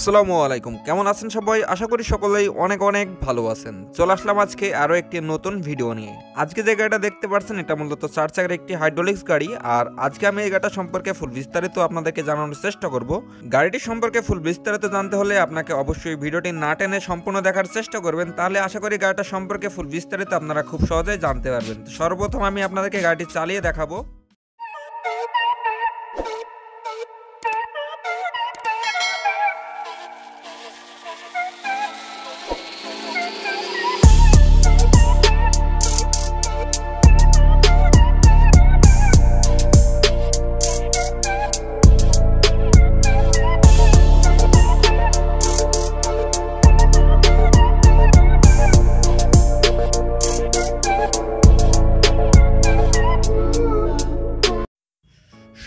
আসসালামু আলাইকুম। কেমন আছেন সবাই? আশা করি সকলেই অনেক অনেক ভালো আছেন। চলে আসলাম আজকে আরও একটি নতুন ভিডিও নিয়ে। আজকে যে গাড়িটা দেখতে পাচ্ছেন এটা মূলত চার চাকার একটি হাইড্রোলিক্স গাড়ি। আর আজকে আমি এই গাড়িটা সম্পর্কে ফুল বিস্তারিত আপনাদেরকে জানানোর চেষ্টা করব। গাড়িটি সম্পর্কে ফুল বিস্তারিত জানতে হলে আপনাকে অবশ্যই ভিডিওটি না টেনে সম্পূর্ণ দেখার চেষ্টা করবেন। তাহলে আশা করি গাড়িটা সম্পর্কে ফুল বিস্তারিত আপনারা খুব সহজেই জানতে পারবেন। সর্বপ্রথম আমি আপনাদেরকে গাড়িটি চালিয়ে দেখাবো।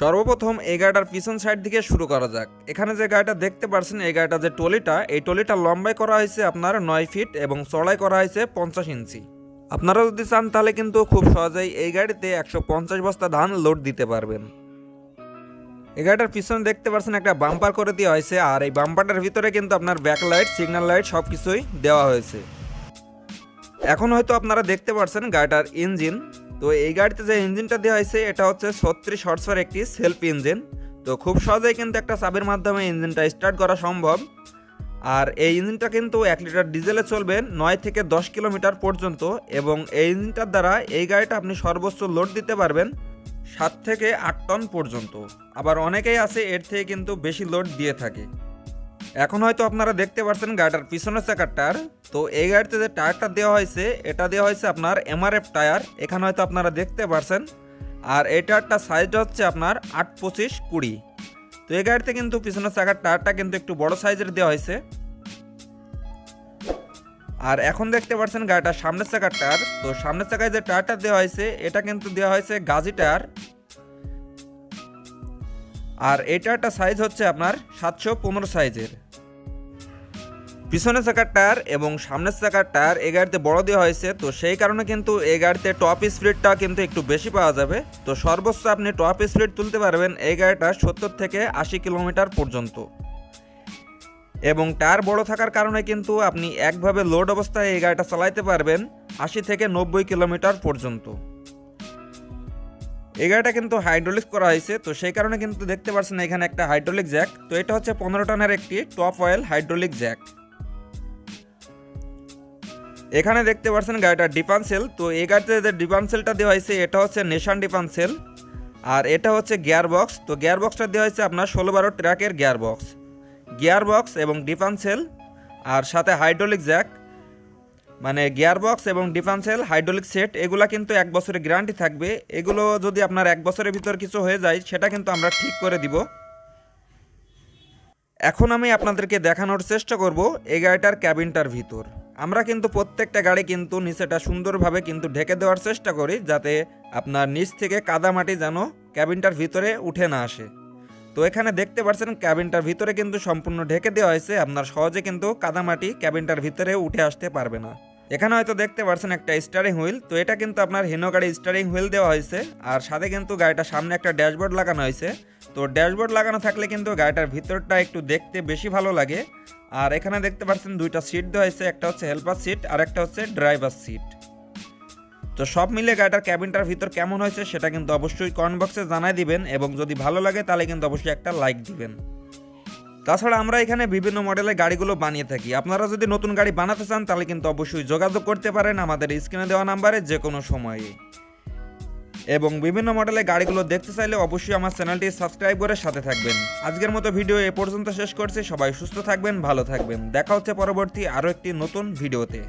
সর্বপ্রথম এই গাড়িটার পিছন সাইড থেকে শুরু করা যাক। এখানে যে গাড়িটা দেখতে পাচ্ছেন এই গাড়িটা যে টলিটা এই টলিটা লম্বাই করা হয়েছে আপনার নয় ফিট এবং চড়াই করা হয়েছে পঞ্চাশ ইঞ্চি। আপনারা যদি চান, তাহলে কিন্তু খুব সহজেই এই গাড়িতে একশো পঞ্চাশ বস্তা ধান লোড দিতে পারবেন। এই গাড়িটার পিছনে দেখতে পাচ্ছেন একটা বাম্পার করে দেওয়া হয়েছে, আর এই বাম্পারটার ভিতরে কিন্তু আপনার ব্যাক লাইট সিগন্যাল লাইট সব কিছুই দেওয়া হয়েছে। এখন হয়তো আপনারা দেখতে পাচ্ছেন গাড়িটার ইঞ্জিন তো এই গাড়িতে যে ইঞ্জিনটা দেওয়া হয়েছে, এটা হচ্ছে ছত্রিশ হর্সের একটি সেলফ ইঞ্জিন তো খুব সহজেই কিন্তু একটা চাবির মাধ্যমে ইঞ্জিনটা স্টার্ট করা সম্ভব। আর এই ইঞ্জিনটা কিন্তু এক লিটার ডিজেলে চলবে নয় থেকে দশ কিলোমিটার পর্যন্ত এবং এই ইঞ্জিনটার দ্বারা এই গাড়িটা আপনি সর্বোচ্চ লোড দিতে পারবেন সাত থেকে আট টন পর্যন্ত। আবার অনেকেই আছে, এর থেকে কিন্তু বেশি লোড দিয়ে থাকে। এখন হয়তো আপনারা দেখতে পাচ্ছেন গাড়িটার পিছনের চাকার তো এই গাড়িতে যে টায়ারটা দেওয়া হয়েছে, এটা দেওয়া হয়েছে আপনার এমআরএফ টায়ার। এখানে হয়তো আপনারা দেখতে পাচ্ছেন আর এই টায়ারটা সাইজটা হচ্ছে আপনার আট পঁচিশ কুড়ি। তো এই গাড়িতে কিন্তু পিছনের চাকার টায়ারটা কিন্তু একটু বড় সাইজের দেওয়া হয়েছে। আর এখন দেখতে পাচ্ছেন গাড়িটার সামনের চাকার টায়ার তো সামনের চাকায় যে টায়ারটা দেওয়া হয়েছে, এটা কিন্তু দেওয়া হয়েছে গাজি টায়ার। আর এটা একটা সাইজ হচ্ছে আপনার সাতশো পনেরো সাইজের পিছনের চাকার টায়ার এবং সামনের চাকার টায়ার এ গাড়িতে বড় দেওয়া হয়েছে, তো সেই কারণে কিন্তু এ গাড়িতে টপ স্পিডটা কিন্তু একটু বেশি পাওয়া যাবে। তো সর্বোচ্চ আপনি টপ স্পিড তুলতে পারবেন এই গাড়িটা সত্তর থেকে আশি কিলোমিটার পর্যন্ত। এবং টায়ার বড় থাকার কারণে কিন্তু আপনি একভাবে লোড অবস্থায় এই গাড়িটা চালাইতে পারবেন আশি থেকে নব্বই কিলোমিটার পর্যন্ত। এই গাড়িটা কিন্তু হাইড্রোলিক্স করা হয়েছে, তো সেই কারণে কিন্তু দেখতে পাচ্ছেন এখানে একটা হাইড্রোলিক জ্যাক তো এটা হচ্ছে পনেরো টনের একটি টপ অয়েল হাইড্রোলিক জ্যাক এখানে দেখতে পাচ্ছেন গাড়িটা ডিপানসেল তো এই গাড়িতে যে ডিপানসেলটা দেওয়া হয়েছে, এটা হচ্ছে নেশান ডিপানসেল আর এটা হচ্ছে গিয়ার বক্স তো গিয়ার বক্সটা দেওয়া হয়েছে আপনার ষোলো বারো ট্র্যাকের গিয়ার বক্স গিয়ার বক্স এবং ডিফান্সেল আর সাথে হাইড্রোলিক জ্যাক মানে গিয়ার বক্স এবং ডিফান্সেল, হাইড্রোলিক সেট, এগুলা কিন্তু এক বছরের গ্যারান্টি থাকবে। এগুলো যদি আপনার এক বছরের ভিতর কিছু হয়ে যায়, সেটা কিন্তু আমরা ঠিক করে দিব। এখন আমি আপনাদেরকে দেখানোর চেষ্টা করব এই গাড়িটার ক্যাবিনটার ভিতর। আমরা কিন্তু প্রত্যেকটা গাড়ি কিন্তু নিচেটা সুন্দরভাবে কিন্তু ঢেকে দেওয়ার চেষ্টা করি, যাতে আপনার নিচ থেকে কাদামাটি যেন ক্যাবিনটার ভিতরে উঠে না আসে। তো এখানে দেখতে পাচ্ছেন, ক্যাবিনটার ভিতরে কিন্তু সম্পূর্ণ ঢেকে দেওয়া হয়েছে। আপনার সহজে কিন্তু কাদামাটি ক্যাবিনটার ভিতরে উঠে আসতে পারবে না। এখানে হয়তো দেখতে পারছেন একটা স্টারিং হুইল তো এটা কিন্তু আপনার হিনো গাড়ি স্টারিং হুইল দেওয়া হয়েছে। আর সাথে কিন্তু গাড়িটার সামনে একটা ড্যাশবোর্ড লাগানো হয়েছে। তো ড্যাশবোর্ড লাগানো থাকলে কিন্তু গাড়িটার ভিতরটা একটু দেখতে বেশি ভালো লাগে। আর এখানে দেখতে পাচ্ছেন দুইটা সিট দেওয়া হয়েছে, একটা হচ্ছে হেল্পার সিট আর একটা হচ্ছে ড্রাইভার সিট তো সব মিলে গাড়িটার ক্যাবিনটার ভিতর কেমন হয়েছে সেটা কিন্তু অবশ্যই কমেন্ট বক্সে জানাই দিবেন এবং যদি ভালো লাগে তাহলে কিন্তু অবশ্যই একটা লাইক দিবেন। তাছাড়া আমরা এখানে বিভিন্ন মডেলের গাড়িগুলো বানিয়ে থাকি। আপনারা যদি নতুন গাড়ি বানাতে চান, তাহলে কিন্তু অবশ্যই যোগাযোগ করতে পারেন আমাদের স্ক্রিনে দেওয়া নাম্বারে যে কোনো সময়ে। এবং বিভিন্ন মডেলের গাড়িগুলো দেখতে চাইলে অবশ্যই আমার চ্যানেলটি সাবস্ক্রাইব করে সাথে থাকবেন। আজকের মতো ভিডিও এ পর্যন্ত শেষ করছি। সবাই সুস্থ থাকবেন, ভালো থাকবেন। দেখা হচ্ছে পরবর্তী আরও একটি নতুন ভিডিওতে।